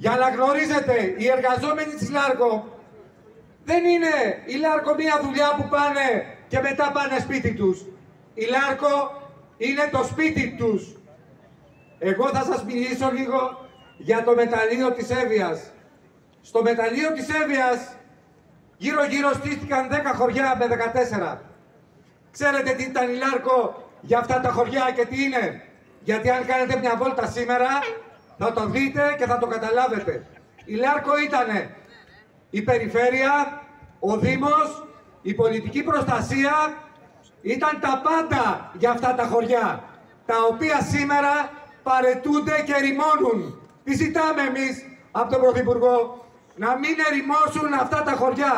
Για να γνωρίζετε, οι εργαζόμενοι της Λάρκο δεν είναι η Λάρκο μια δουλειά που πάνε και μετά πάνε σπίτι τους. Η Λάρκο είναι το σπίτι τους. Εγώ θα σας μιλήσω λίγο για το μεταλλείο της Εύβοιας. Στο μεταλλείο της Εύβοιας γύρω γύρω στήθηκαν 10 χωριά με 14. Ξέρετε τι ήταν η Λάρκο για αυτά τα χωριά και τι είναι; Γιατί αν κάνετε μια βόλτα σήμερα θα το δείτε και θα το καταλάβετε. Η Λάρκο ήταν η περιφέρεια, ο Δήμος, η πολιτική προστασία, ήταν τα πάντα για αυτά τα χωριά, τα οποία σήμερα παρετούνται και ρημώνουν. Τι ζητάμε εμείς από τον Πρωθυπουργό, να μην ερημώσουν αυτά τα χωριά.